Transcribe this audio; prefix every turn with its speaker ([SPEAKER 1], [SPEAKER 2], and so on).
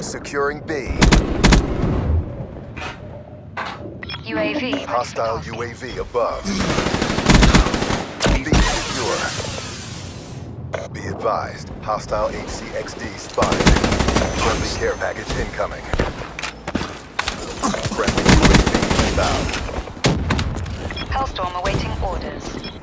[SPEAKER 1] Securing B.
[SPEAKER 2] UAV.
[SPEAKER 1] Hostile UAV above. B secure. Be advised, hostile HCXD spotted. Friendly care package incoming. Friendly UAV inbound.
[SPEAKER 2] Hellstorm awaiting orders.